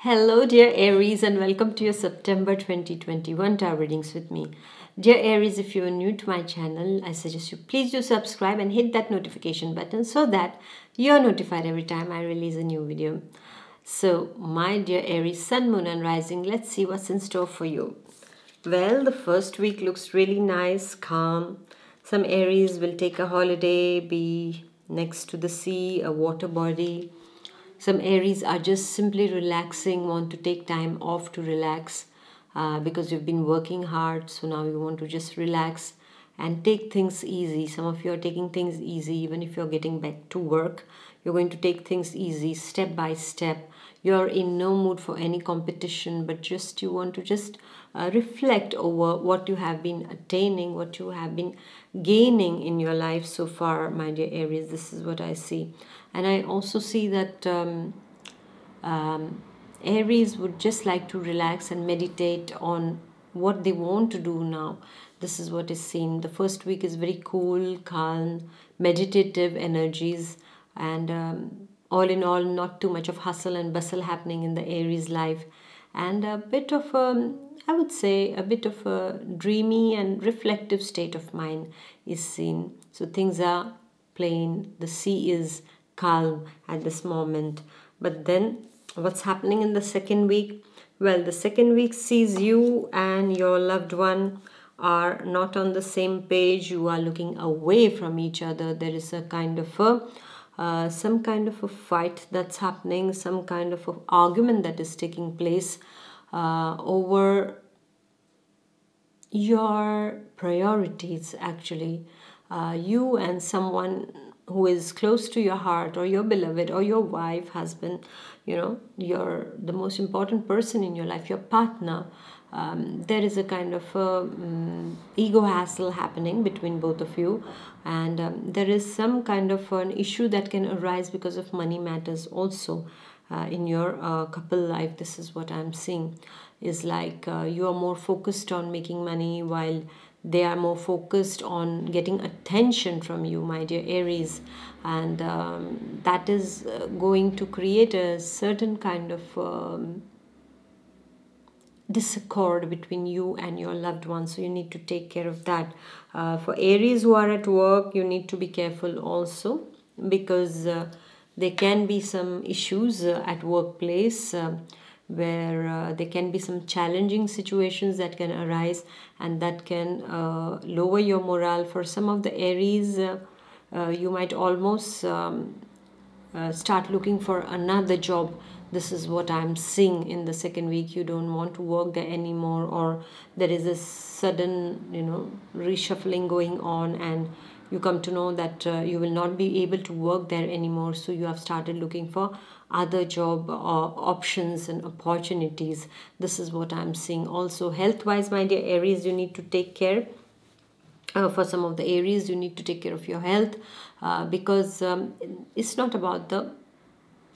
Hello, dear Aries, and welcome to your September 2021 tarot readings with me. Dear Aries, if you are new to my channel, I suggest you please do subscribe and hit that notification button so that you are notified every time I release a new video. So, my dear Aries, Sun, Moon, and Rising, let's see what's in store for you. Well, the first week looks really nice, calm. Some Aries will take a holiday, be next to the sea, a water body some Aries are just simply relaxing, want to take time off to relax uh, because you've been working hard. So now you want to just relax and take things easy. Some of you are taking things easy, even if you're getting back to work. You're going to take things easy, step by step. You're in no mood for any competition, but just you want to just uh, reflect over what you have been attaining, what you have been gaining in your life so far, my dear Aries. This is what I see and I also see that um, um, Aries would just like to relax and meditate on what they want to do now. This is what is seen. The first week is very cool, calm, meditative energies, and um, all in all, not too much of hustle and bustle happening in the Aries life, and a bit of a, um, would say, a bit of a dreamy and reflective state of mind is seen. So things are plain. The sea is calm at this moment. But then, what's happening in the second week? Well, the second week sees you and your loved one are not on the same page. You are looking away from each other. There is a kind of a uh, some kind of a fight that's happening, some kind of a argument that is taking place uh, over your priorities actually. Uh, you and someone who is close to your heart or your beloved or your wife husband you know your the most important person in your life your partner um, there is a kind of a, um, ego hassle happening between both of you. And um, there is some kind of an issue that can arise because of money matters also uh, in your uh, couple life. This is what i'm seeing. Is like uh, you are more focused on making money while they are more focused on getting attention from you my dear aries. And um, that is uh, going to create a certain kind of um, discord between you and your loved ones. So you need to take care of that. Uh, for aries who are at work you need to be careful also because uh, there can be some issues uh, at workplace uh, where uh, there can be some challenging situations that can arise and that can uh, lower your morale. For some of the aries you might almost um, start looking for another job this is what i'm seeing in the second week. You don't want to work there anymore or there is a sudden you know reshuffling going on and you come to know that uh, you will not be able to work there anymore. So you have started looking for other job uh, options and opportunities. This is what i'm seeing. Also health wise my dear aries you need to take care uh, for some of the aries you need to take care of your health uh, because um, it's not about the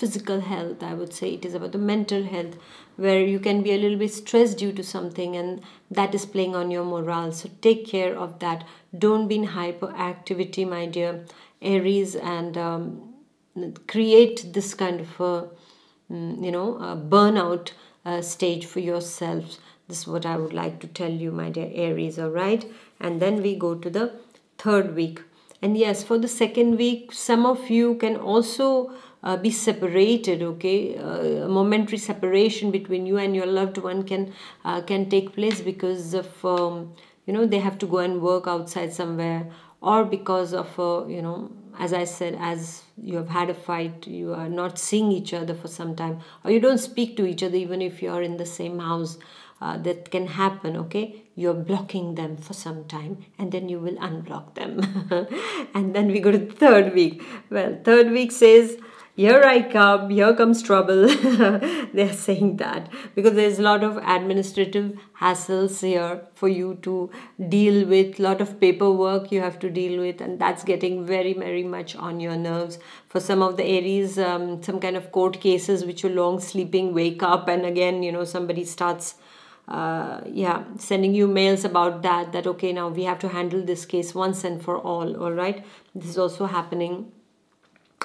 physical health i would say. It is about the mental health where you can be a little bit stressed due to something and that is playing on your morale. So take care of that. Don't be in hyperactivity my dear aries and um, create this kind of a mm, you know a burnout uh, stage for yourself. This is what i would like to tell you my dear aries all right? And then we go to the third week. And yes for the second week some of you can also uh, be separated okay? Uh, a momentary separation between you and your loved one can uh, can take place because of um, you know they have to go and work outside somewhere or because of uh, you know as i said as you have had a fight you are not seeing each other for some time or you don't speak to each other even if you are in the same house uh, that can happen okay? You're blocking them for some time and then you will unblock them. And then we go to the third week. Well third week says here I come, here comes trouble. They're saying that because there's a lot of administrative hassles here for you to deal with, a lot of paperwork you have to deal with, and that's getting very, very much on your nerves. For some of the Aries, um, some kind of court cases which you're long sleeping, wake up, and again, you know, somebody starts. Uh, yeah sending you mails about that that okay now we have to handle this case once and for all all right this is also happening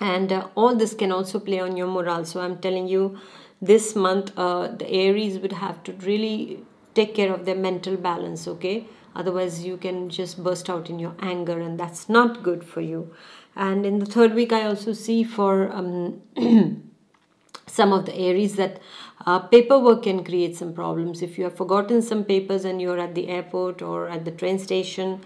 and uh, all this can also play on your morale. So i'm telling you this month uh, the aries would have to really take care of their mental balance okay? Otherwise you can just burst out in your anger and that's not good for you. And in the third week i also see for um, some of the aries that uh, paperwork can create some problems. If you have forgotten some papers and you're at the airport or at the train station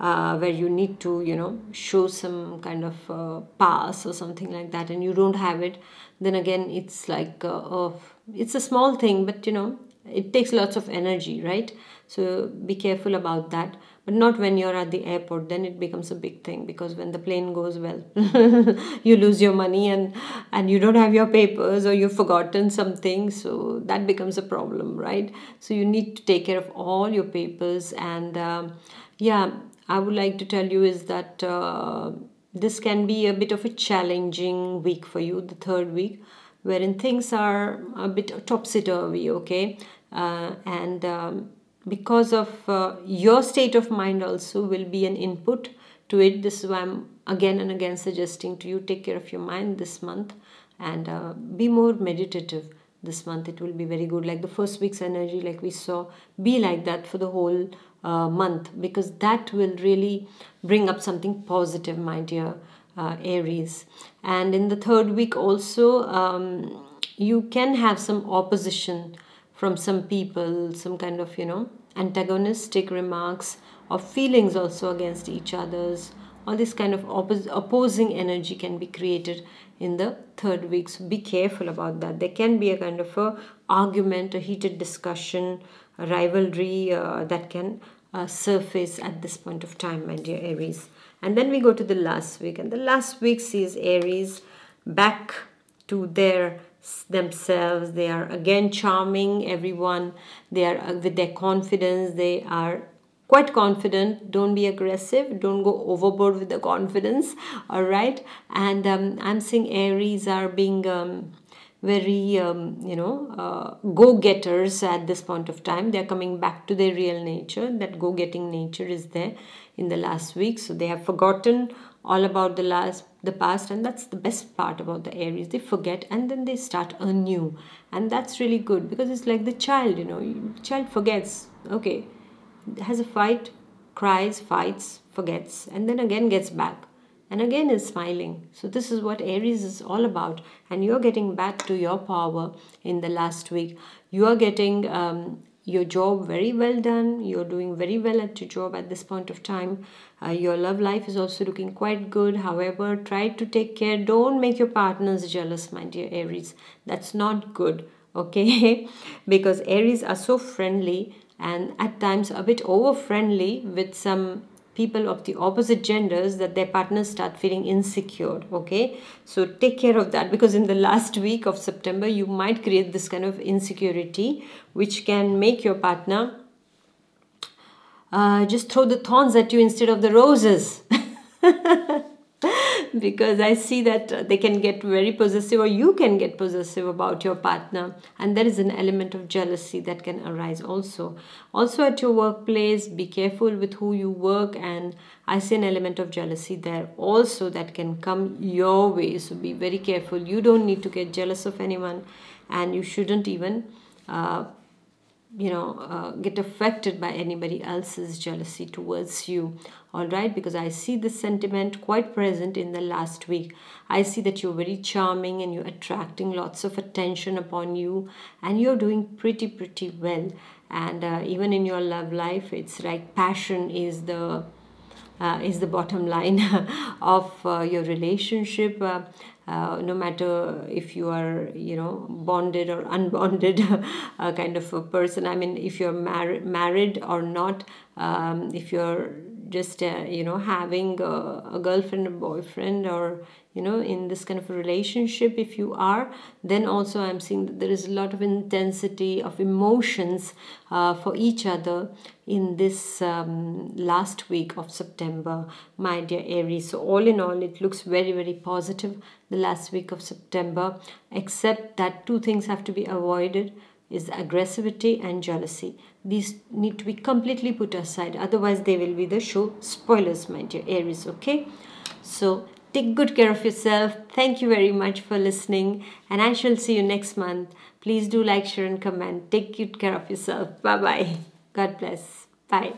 uh, where you need to you know show some kind of uh, pass or something like that and you don't have it then again it's like uh, it's a small thing but you know it takes lots of energy right? So be careful about that but not when you're at the airport then it becomes a big thing because when the plane goes well you lose your money and and you don't have your papers or you've forgotten something so that becomes a problem right? So you need to take care of all your papers and um, yeah i would like to tell you is that uh, this can be a bit of a challenging week for you the third week wherein things are a bit topsy-turvy okay? Uh, and um, because of uh, your state of mind also will be an input to it. This is why i'm again and again suggesting to you take care of your mind this month and uh, be more meditative this month it will be very good like the first week's energy like we saw be like that for the whole uh, month because that will really bring up something positive my dear uh, aries and in the third week also um, you can have some opposition from some people, some kind of, you know, antagonistic remarks or feelings also against each other's. All this kind of oppos- opposing energy can be created in the third week. So be careful about that. There can be a kind of a argument, a heated discussion, a rivalry uh, that can uh, surface at this point of time, my dear Aries. And then we go to the last week, and the last week sees Aries back to their themselves they are again charming everyone they are uh, with their confidence they are quite confident. Don't be aggressive. Don't go overboard with the confidence. All right? And um, i'm seeing aries are being um, very um, you know uh, go-getters at this point of time. They're coming back to their real nature. That go-getting nature is there in the last week. So they have forgotten all about the last the past. And that's the best part about the aries. They forget and then they start anew. And that's really good because it's like the child you know. Child forgets. Okay has a fight cries fights forgets and then again gets back and again is smiling. So this is what aries is all about and you're getting back to your power in the last week. You are getting um, your job very well done. You're doing very well at your job at this point of time. Uh, your love life is also looking quite good. However try to take care. Don't make your partners jealous my dear aries. That's not good okay? Because aries are so friendly and at times a bit over friendly with some people of the opposite genders that their partners start feeling insecure okay? So take care of that because in the last week of september you might create this kind of insecurity which can make your partner uh, just throw the thorns at you instead of the roses because I see that they can get very possessive, or you can get possessive about your partner, and there is an element of jealousy that can arise also. Also, at your workplace, be careful with who you work, and I see an element of jealousy there also that can come your way. So, be very careful. You don't need to get jealous of anyone, and you shouldn't even. Uh, you know uh, get affected by anybody else's jealousy towards you. All right? Because i see this sentiment quite present in the last week. I see that you're very charming and you're attracting lots of attention upon you and you're doing pretty pretty well. And uh, even in your love life it's like passion is the uh, is the bottom line of uh, your relationship. Uh, uh, no matter if you are you know bonded or unbonded uh, kind of a person. I mean if you're mar- married or not um, if you're just uh, you know having a, a, girlfriend or boyfriend or you know in this kind of a relationship if you are then also i'm seeing that there is a lot of intensity of emotions uh, for each other in this um, last week of september my dear aries. So all in all it looks very very positive the last week of september except that two things have to be avoided is aggressivity and jealousy these need to be completely put aside otherwise they will be the show spoilers my dear aries okay so take good care of yourself. Thank you very much for listening, and I shall see you next month. Please do like, share, and comment. Take good care of yourself. Bye bye. God bless. Bye.